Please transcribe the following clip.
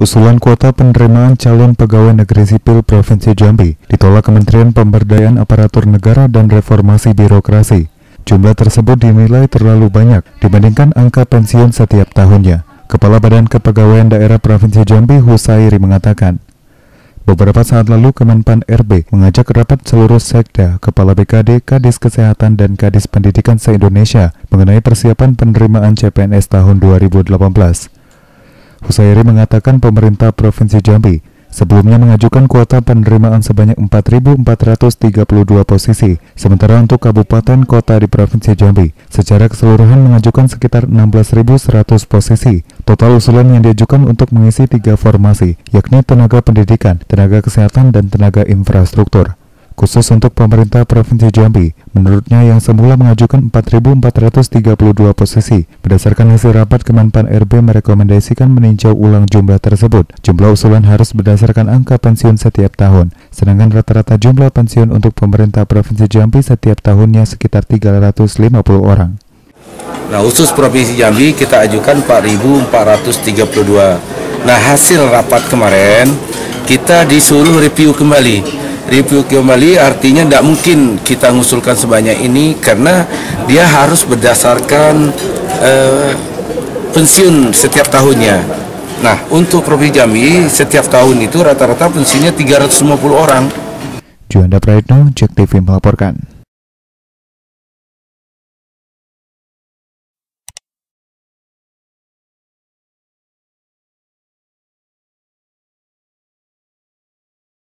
Usulan kuota penerimaan calon pegawai negeri sipil Provinsi Jambi ditolak Kementerian Pemberdayaan Aparatur Negara dan Reformasi Birokrasi. Jumlah tersebut dinilai terlalu banyak dibandingkan angka pensiun setiap tahunnya. Kepala Badan Kepegawaian Daerah Provinsi Jambi Husairi mengatakan, Beberapa saat lalu Kemenpan RB mengajak rapat seluruh sekda, Kepala BKD, Kadis Kesehatan, dan Kadis Pendidikan se-Indonesia mengenai persiapan penerimaan CPNS tahun 2018. Husairi mengatakan pemerintah Provinsi Jambi sebelumnya mengajukan kuota penerimaan sebanyak 4.432 posisi, sementara untuk kabupaten kota di Provinsi Jambi secara keseluruhan mengajukan sekitar 16.100 posisi. Total usulan yang diajukan untuk mengisi tiga formasi, yakni tenaga pendidikan, tenaga kesehatan, dan tenaga infrastruktur khusus untuk pemerintah Provinsi Jambi. Menurutnya yang semula mengajukan 4.432 posisi. Berdasarkan hasil rapat Kemenpan RB merekomendasikan meninjau ulang jumlah tersebut. Jumlah usulan harus berdasarkan angka pensiun setiap tahun. Sedangkan rata-rata jumlah pensiun untuk pemerintah Provinsi Jambi setiap tahunnya sekitar 350 orang. Nah khusus Provinsi Jambi kita ajukan 4.432. Nah hasil rapat kemarin kita disuruh review kembali review kembali artinya tidak mungkin kita mengusulkan sebanyak ini karena dia harus berdasarkan uh, pensiun setiap tahunnya. Nah, untuk Provinsi Jambi setiap tahun itu rata-rata pensiunnya 350 orang. Juanda Praetno, Jack TV melaporkan.